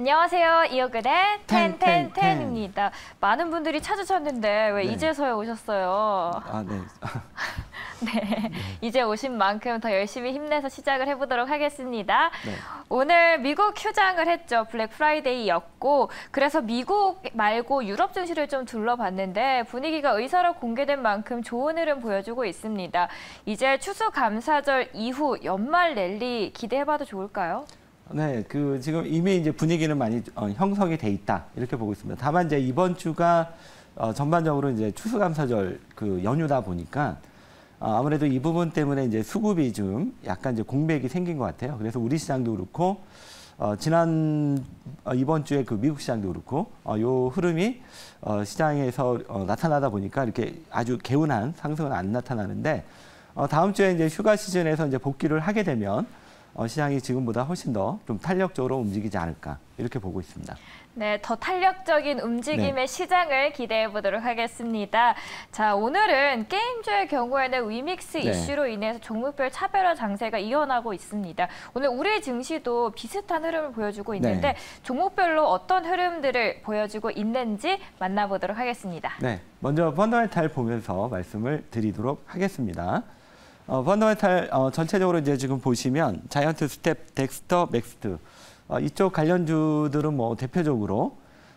안녕하세요. 이효근의 텐, 텐, 텐. 텐텐텐입니다. 많은 분들이 찾으셨는데 왜 네. 이제서야 오셨어요? 아, 네. 네. 이제 오신 만큼 더 열심히 힘내서 시작을 해보도록 하겠습니다. 네. 오늘 미국 휴장을 했죠. 블랙 프라이데이였고 그래서 미국 말고 유럽 증시를 좀 둘러봤는데 분위기가 의사로 공개된 만큼 좋은 흐름 보여주고 있습니다. 이제 추수감사절 이후 연말 랠리 기대해봐도 좋을까요? 네, 그 지금 이미 이제 분위기는 많이 어, 형성이 돼 있다 이렇게 보고 있습니다. 다만 이제 이번 주가 어, 전반적으로 이제 추수감사절 그 연휴다 보니까 어, 아무래도 이 부분 때문에 이제 수급이 좀 약간 이제 공백이 생긴 것 같아요. 그래서 우리 시장도 그렇고 어, 지난 어, 이번 주에 그 미국 시장도 그렇고 어, 요 흐름이 어, 시장에서 어, 나타나다 보니까 이렇게 아주 개운한 상승은 안 나타나는데 어, 다음 주에 이제 휴가 시즌에서 이제 복귀를 하게 되면 어, 시장이 지금보다 훨씬 더 좀 탄력적으로 움직이지 않을까 이렇게 보고 있습니다. 네, 더 탄력적인 움직임의 네. 시장을 기대해 보도록 하겠습니다. 자, 오늘은 게임주의 경우에는 위믹스 네. 이슈로 인해서 종목별 차별화 장세가 이어나고 있습니다. 오늘 우리 증시도 비슷한 흐름을 보여주고 있는데 네. 종목별로 어떤 흐름들을 보여주고 있는지 만나보도록 하겠습니다. 네, 먼저 펀더멘탈 보면서 말씀을 드리도록 하겠습니다. 어, 펀더멘탈 어, 전체적으로 이제 지금 보시면 자이언트 스텝, 덱스터, 맥스트 어, 이쪽 관련주들은 뭐 대표적으로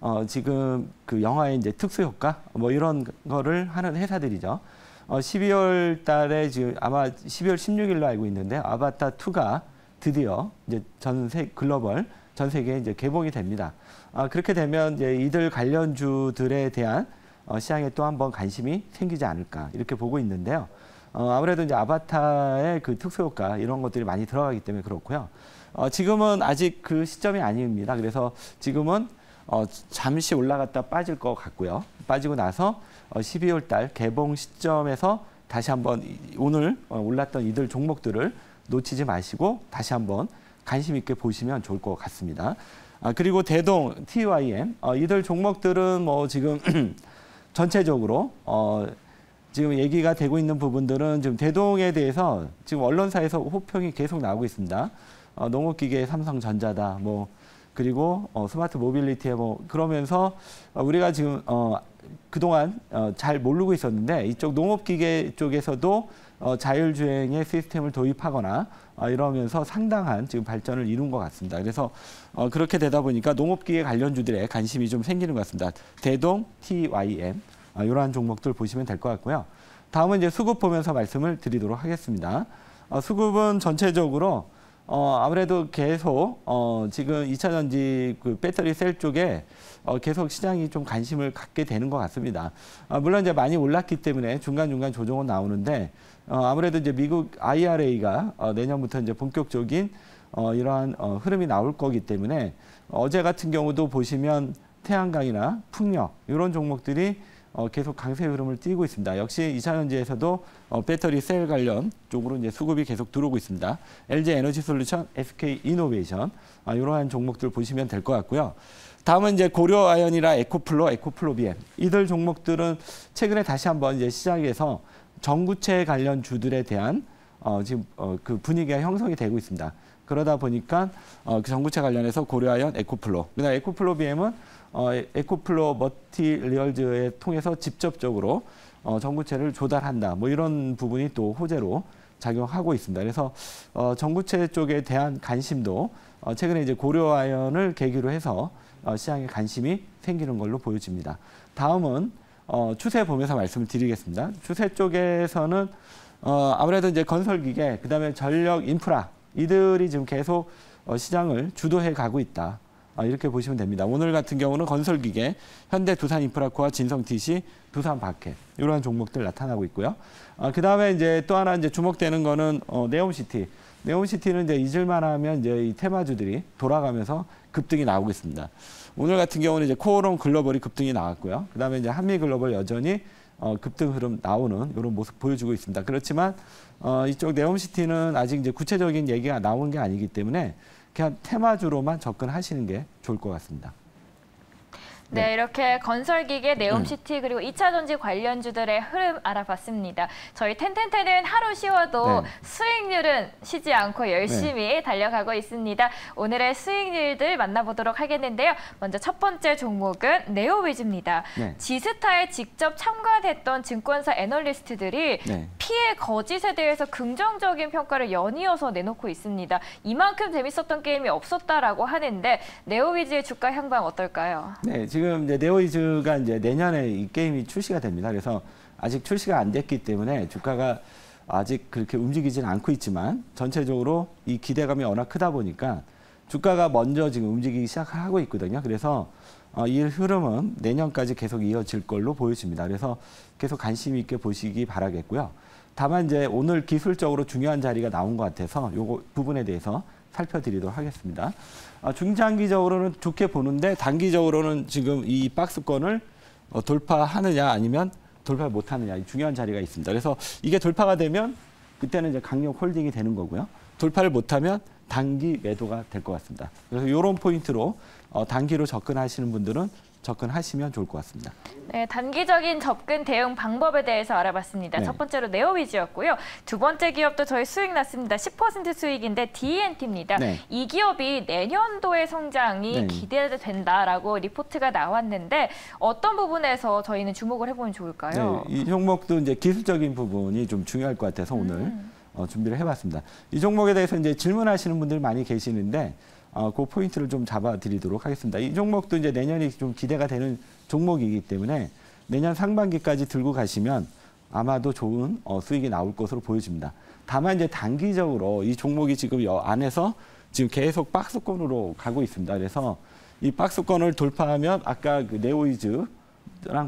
어, 지금 그 영화의 이제 특수 효과 뭐 이런 거를 하는 회사들이죠. 어, 12월 달에 지금 아마 12월 16일로 알고 있는데 아바타 2가 드디어 이제 전 세 글로벌 전 세계에 이제 개봉이 됩니다. 아, 그렇게 되면 이제 이들 관련주들에 대한 어, 시장에 또 한번 관심이 생기지 않을까 이렇게 보고 있는데요. 어, 아무래도 이제 아바타의 그 특수 효과 이런 것들이 많이 들어가기 때문에 그렇고요. 어, 지금은 아직 그 시점이 아닙니다. 그래서 지금은 어, 잠시 올라갔다 빠질 것 같고요. 빠지고 나서 어, 12월 달 개봉 시점에서 다시 한번 이- 오늘 어, 올랐던 이들 종목들을 놓치지 마시고 다시 한번 관심 있게 보시면 좋을 것 같습니다. 아, 그리고 대동, TYM 어, 이들 종목들은 뭐 지금 전체적으로 어, 지금 얘기가 되고 있는 부분들은 지금 대동에 대해서 지금 언론사에서 호평이 계속 나오고 있습니다. 어, 농업기계 삼성전자다, 뭐 그리고 어, 스마트 모빌리티에 뭐 그러면서 어, 우리가 지금 어, 그동안 어, 잘 모르고 있었는데 이쪽 농업기계 쪽에서도 어, 자율주행의 시스템을 도입하거나 어, 이러면서 상당한 지금 발전을 이룬 것 같습니다. 그래서 어, 그렇게 되다 보니까 농업기계 관련주들에 관심이 좀 생기는 것 같습니다. 대동, TYM 어, 이러한 종목들 보시면 될 것 같고요. 다음은 이제 수급 보면서 말씀을 드리도록 하겠습니다. 어, 수급은 전체적으로 어, 아무래도 계속 어, 지금 2차 전지 그 배터리 셀 쪽에 어, 계속 시장이 좀 관심을 갖게 되는 것 같습니다. 아, 물론 이제 많이 올랐기 때문에 중간중간 조정은 나오는데 어, 아무래도 이제 미국 IRA가 어, 내년부터 이제 본격적인 어, 이러한 어, 흐름이 나올 거기 때문에 어제 같은 경우도 보시면 태양광이나 풍력 이런 종목들이 어, 계속 강세 흐름을 띠고 있습니다. 역시 이차전지에서도 어, 배터리 셀 관련 쪽으로 이제 수급이 계속 들어오고 있습니다. LG 에너지 솔루션, SK 이노베이션 아, 이러한 종목들 보시면 될 것 같고요. 다음은 이제 고려아연이랑 에코프로, 에코프로 비엠 이들 종목들은 최근에 다시 한번 이제 시장에서 전구체 관련 주들에 대한 어, 지금 어, 그 분위기가 형성이 되고 있습니다. 그러다 보니까 어, 그 전구체 관련해서 고려아연, 에코프로, 그다음 에코프로 비엠은 어, 에코프로 머티리얼즈에 통해서 직접적으로 어, 전구체를 조달한다. 뭐 이런 부분이 또 호재로 작용하고 있습니다. 그래서 어, 전구체 쪽에 대한 관심도 어, 최근에 이제 고려아연을 계기로 해서 어, 시장에 관심이 생기는 걸로 보여집니다. 다음은 어, 추세 보면서 말씀을 드리겠습니다. 추세 쪽에서는 어, 아무래도 이제 건설 기계, 그다음에 전력 인프라 이들이 지금 계속 어, 시장을 주도해 가고 있다. 아, 이렇게 보시면 됩니다. 오늘 같은 경우는 건설 기계, 현대 두산 인프라코와 진성TC, 두산 바켓 이러한 종목들 나타나고 있고요. 아, 그 다음에 이제 또 하나 이제 주목되는 거는 어, 네옴시티. 네옴시티는 이제 잊을만하면 이제 이 테마주들이 돌아가면서 급등이 나오고 있습니다. 오늘 같은 경우는 이제 코오롱 글로벌이 급등이 나왔고요. 그 다음에 이제 한미 글로벌 여전히 어, 급등 흐름 나오는 이런 모습 보여주고 있습니다. 그렇지만 어, 이쪽 네옴시티는 아직 이제 구체적인 얘기가 나온 게 아니기 때문에 그냥 테마주로만 접근하시는 게 좋을 것 같습니다. 네, 네. 이렇게 건설기계, 네옴시티 그리고 2차 전지 관련주들의 흐름 알아봤습니다. 저희 텐텐텐은 하루 쉬어도 네. 수익률은 쉬지 않고 열심히 달려가고 있습니다. 오늘의 수익률들 만나보도록 하겠는데요. 먼저 첫 번째 종목은 네오위즈입니다. 네. 지스타에 직접 참가했던 증권사 애널리스트들이 네. 피해 거짓에 대해서 긍정적인 평가를 연이어서 내놓고 있습니다. 이만큼 재밌었던 게임이 없었다라고 하는데 네오위즈의 주가 향방 어떨까요? 네, 지금 이제 네오이즈가 이제 내년에 이 게임이 출시가 됩니다. 그래서 아직 출시가 안 됐기 때문에 주가가 아직 그렇게 움직이지는 않고 있지만 전체적으로 이 기대감이 워낙 크다 보니까 주가가 먼저 지금 움직이기 시작하고 있거든요. 그래서 어, 이 흐름은 내년까지 계속 이어질 걸로 보여집니다. 그래서 계속 관심 있게 보시기 바라겠고요. 다만 이제 오늘 기술적으로 중요한 자리가 나온 것 같아서 요거 부분에 대해서 살펴드리도록 하겠습니다. 어, 중장기적으로는 좋게 보는데 단기적으로는 지금 이 박스권을 어, 돌파하느냐 아니면 돌파 못하느냐 이 중요한 자리가 있습니다. 그래서 이게 돌파가 되면 그때는 이제 강력 홀딩이 되는 거고요. 돌파를 못하면 단기 매도가 될 것 같습니다. 그래서 이런 포인트로 어, 단기로 접근하시는 분들은 접근하시면 좋을 것 같습니다. 네, 단기적인 접근 대응 방법에 대해서 알아봤습니다. 네. 첫 번째로 네오위즈였고요. 두 번째 기업도 저희 수익 났습니다. 10% 수익인데 D&T입니다. 네. 이 기업이 내년도의 성장이 네. 기대된다라고 리포트가 나왔는데 어떤 부분에서 저희는 주목을 해보면 좋을까요? 네, 이 종목도 이제 기술적인 부분이 좀 중요할 것 같아서 오늘 음. 어, 준비를 해봤습니다. 이 종목에 대해서 이제 질문하시는 분들 많이 계시는데 어, 그 포인트를 좀 잡아드리도록 하겠습니다. 이 종목도 이제 내년이 좀 기대가 되는 종목이기 때문에 내년 상반기까지 들고 가시면 아마도 좋은 어, 수익이 나올 것으로 보여집니다. 다만 이제 단기적으로 이 종목이 지금 여 안에서 지금 계속 박스권으로 가고 있습니다. 그래서 이 박스권을 돌파하면 아까 그 네오이즈랑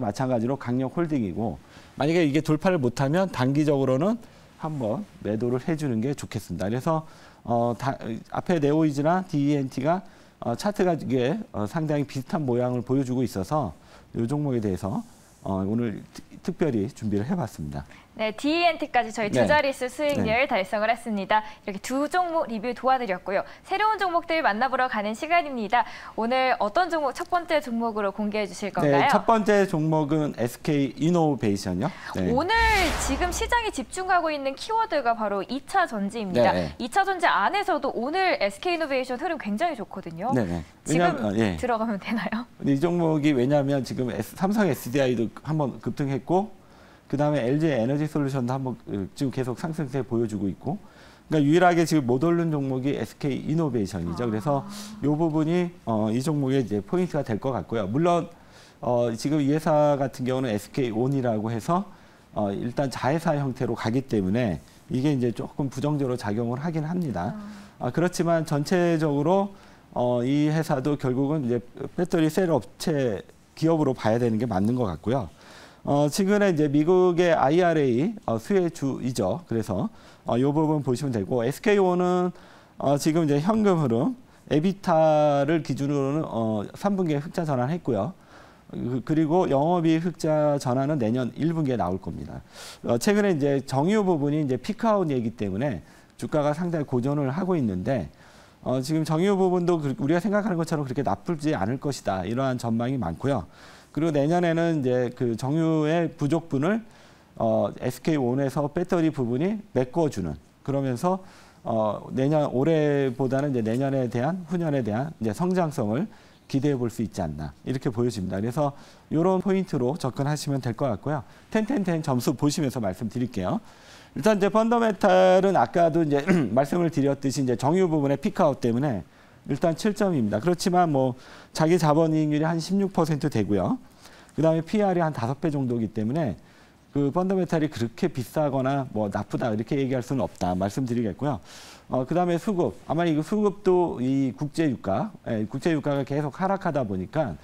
마찬가지로 강력 홀딩이고 만약에 이게 돌파를 못하면 단기적으로는 한번 매도를 해주는 게 좋겠습니다. 그래서 어, 다, 앞에 네오이즈나 DENT가 어, 차트가 이게 어, 상당히 비슷한 모양을 보여주고 있어서 이 종목에 대해서 어, 오늘 특- 특별히 준비를 해봤습니다. 네, D&T까지 저희 두 네. 자릿수 수익률 달성을 했습니다. 이렇게 두 종목 리뷰 도와드렸고요. 새로운 종목들 만나보러 가는 시간입니다. 오늘 어떤 종목 첫 번째 종목으로 공개해 주실 건가요? 네, 첫 번째 종목은 SK 이노베이션이요. 네. 오늘 지금 시장이 집중하고 있는 키워드가 바로 2차 전지입니다. 네. 2차 전지 안에서도 오늘 SK이노베이션 흐름 굉장히 좋거든요. 네, 네. 지금 왜냐면, 어, 예. 들어가면 되나요? 이 종목이 왜냐하면 지금 삼성 SDI도 한번 급등했고 그 다음에 LG 에너지 솔루션도 한번 어, 지금 계속 상승세 보여주고 있고 그러니까 유일하게 지금 못 오른 종목이 SK 이노베이션이죠. 그래서 이 부분이 어, 이 종목의 이제 포인트가 될 것 같고요. 물론 어, 지금 이 회사 같은 경우는 SK 온이라고 해서 어, 일단 자회사 형태로 가기 때문에 이게 이제 조금 부정적으로 작용을 하긴 합니다. 아, 그렇지만 전체적으로 어, 이 회사도 결국은 이제 배터리 셀 업체 기업으로 봐야 되는 게 맞는 것 같고요. 어, 최근에 이제 미국의 IRA 어, 수혜주이죠. 그래서 어, 이 부분 보시면 되고 SKO는 어, 지금 이제 현금 흐름, 에비타를 기준으로는 어, 3분기에 흑자 전환했고요. 그- 그리고 영업이익 흑자 전환은 내년 1분기에 나올 겁니다. 어, 최근에 이제 정유 부분이 이제 피크아웃 얘기 때문에 주가가 상당히 고전을 하고 있는데 어, 지금 정유 부분도 그- 우리가 생각하는 것처럼 그렇게 나쁘지 않을 것이다. 이러한 전망이 많고요. 그리고 내년에는 이제 그 정유의 부족분을 어, SK온에서 배터리 부분이 메꿔주는 그러면서 어, 내년 올해보다는 이제 내년에 대한 후년에 대한 이제 성장성을 기대해 볼 수 있지 않나 이렇게 보여집니다. 그래서 이런 포인트로 접근하시면 될 것 같고요. 텐텐텐 점수 보시면서 말씀드릴게요. 일단 이제 펀더메탈은 아까도 이제 말씀을 드렸듯이 이제 정유 부분의 피크아웃 때문에 일단 7점입니다. 그렇지만 뭐 자기 자본이익률이 한 16% 되고요. 그다음에 PR이 한 5배 정도이기 때문에 그 펀더메탈이 그렇게 비싸거나 뭐 나쁘다 이렇게 얘기할 수는 없다 말씀드리겠고요. 어 그다음에 수급 아마 이거 수급도 이 국제 유가, 예, 국제 유가가 계속 하락하다 보니까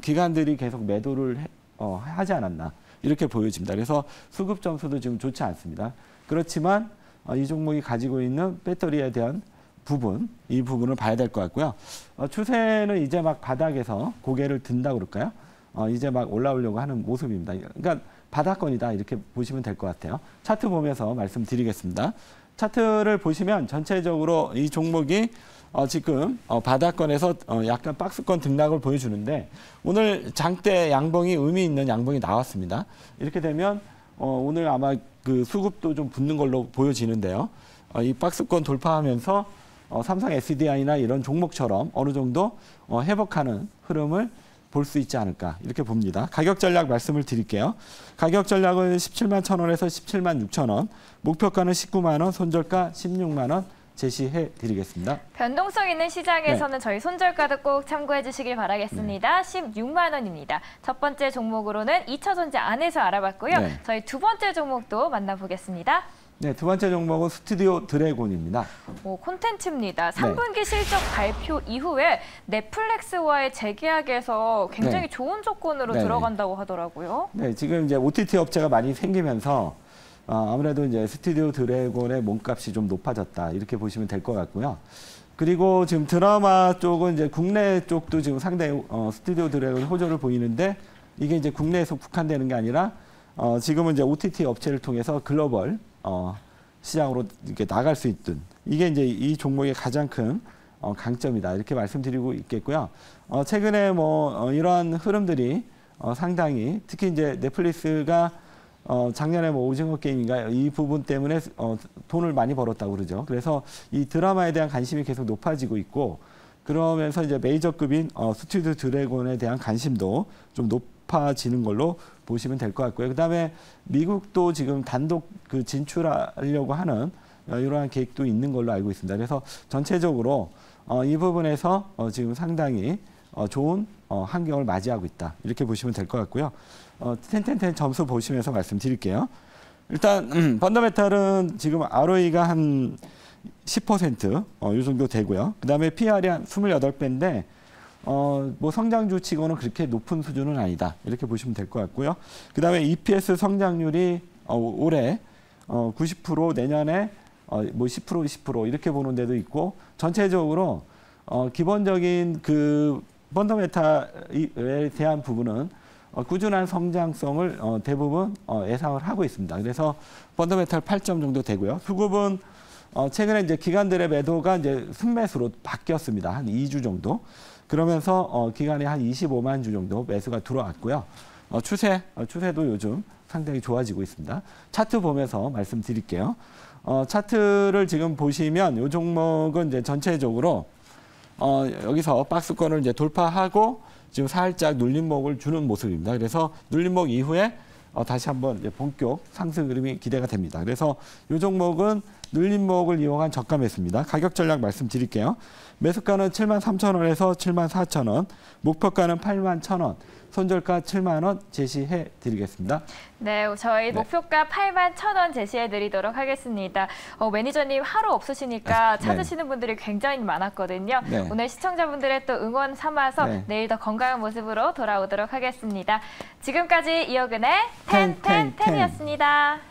기관들이 계속 매도를 해- 어, 하지 않았나 이렇게 보여집니다. 그래서 수급 점수도 지금 좋지 않습니다. 그렇지만 어, 이 종목이 가지고 있는 배터리에 대한 부분, 이 부분을 봐야 될 것 같고요. 어, 추세는 이제 막 바닥에서 고개를 든다 그럴까요? 어, 이제 막 올라오려고 하는 모습입니다. 그러니까 바닥권이다 이렇게 보시면 될 것 같아요. 차트 보면서 말씀드리겠습니다. 차트를 보시면 전체적으로 이 종목이 어, 지금 어, 바닥권에서 어, 약간 박스권 등락을 보여주는데 오늘 장대 양봉이 의미 있는 양봉이 나왔습니다. 이렇게 되면 어, 오늘 아마 그 수급도 좀 붙는 걸로 보여지는데요. 어, 이 박스권 돌파하면서 어, 삼성 SDI나 이런 종목처럼 어느 정도 어, 회복하는 흐름을 볼 수 있지 않을까 이렇게 봅니다. 가격 전략 말씀을 드릴게요. 가격 전략은 17만 1천 원에서 17만 6천 원, 목표가는 19만 원, 손절가 16만 원 제시해 드리겠습니다. 변동성 있는 시장에서는 네. 저희 손절가도 꼭 참고해 주시길 바라겠습니다. 16만 원입니다. 첫 번째 종목으로는 2차 전지 안에서 알아봤고요. 네. 저희 두 번째 종목도 만나보겠습니다. 네, 두 번째 종목은 스튜디오 드래곤입니다. 오, 콘텐츠입니다. 네. 3분기 실적 발표 이후에 넷플릭스와의 재계약에서 굉장히 네. 좋은 조건으로 네, 네. 들어간다고 하더라고요. 네, 지금 이제 OTT 업체가 많이 생기면서 어, 아무래도 이제 스튜디오 드래곤의 몸값이 좀 높아졌다 이렇게 보시면 될 것 같고요. 그리고 지금 드라마 쪽은 이제 국내 쪽도 지금 상당히 어, 스튜디오 드래곤 호조를 보이는데 이게 이제 국내에서 국한되는 게 아니라 어, 지금은 이제 OTT 업체를 통해서 글로벌 어, 시장으로 이렇게 나갈 수 있든 이게 이제 이 종목의 가장 큰 어, 강점이다 이렇게 말씀드리고 있겠고요. 어, 최근에 뭐 어, 이러한 흐름들이 어, 상당히 특히 이제 넷플릭스가 어, 작년에 뭐 오징어 게임인가 이 부분 때문에 어, 돈을 많이 벌었다고 그러죠. 그래서 이 드라마에 대한 관심이 계속 높아지고 있고 그러면서 이제 메이저급인 어, 스튜디오 드래곤에 대한 관심도 좀 높 아지는 걸로 보시면 될 것 같고요. 그다음에 미국도 지금 단독 그 진출하려고 하는 어, 이러한 계획도 있는 걸로 알고 있습니다. 그래서 전체적으로 어, 이 부분에서 어, 지금 상당히 어, 좋은 어, 환경을 맞이하고 있다. 이렇게 보시면 될 것 같고요. 어, 텐텐텐 점수 보시면서 말씀드릴게요. 일단 음, 펀더메탈은 지금 ROE가 한 10% 어, 이 정도 되고요. 그다음에 PR이 한 28배인데 어, 뭐 성장주 치고는 그렇게 높은 수준은 아니다. 이렇게 보시면 될 것 같고요. 그 다음에 EPS 성장률이 어, 올해 어, 90% 내년에 어, 뭐 10% 20% 이렇게 보는 데도 있고 전체적으로 어, 기본적인 그 펀더메탈에 대한 부분은 어, 꾸준한 성장성을 어, 대부분 어, 예상을 하고 있습니다. 그래서 펀더메탈 8점 정도 되고요. 수급은 어, 최근에 이제 기관들의 매도가 이제 순매수로 바뀌었습니다. 한 2주 정도. 그러면서 어, 기간에 한 25만 주 정도 매수가 들어왔고요. 어, 추세, 어, 추세도 요즘 상당히 좋아지고 있습니다. 차트 보면서 말씀드릴게요. 어, 차트를 지금 보시면 이 종목은 이제 전체적으로 어, 여기서 박스권을 이제 돌파하고 지금 살짝 눌림목을 주는 모습입니다. 그래서 눌림목 이후에 어, 다시 한번 본격 상승 흐름이 기대가 됩니다. 그래서 이 종목은 눌림목을 이용한 저가 매수입니다. 가격 전략 말씀드릴게요. 매수가는 7만 3천 원에서 7만 4천 원, 목표가는 8만 1천 원, 손절가 7만 원 제시해 드리겠습니다. 네, 저희 네. 목표가 8만 1천 원 제시해 드리도록 하겠습니다. 어, 매니저님 하루 없으시니까 네. 찾으시는 분들이 굉장히 많았거든요. 네. 오늘 시청자분들의 또 응원 삼아서 네. 내일 더 건강한 모습으로 돌아오도록 하겠습니다. 지금까지 이어근의. 텐텐텐이었습니다.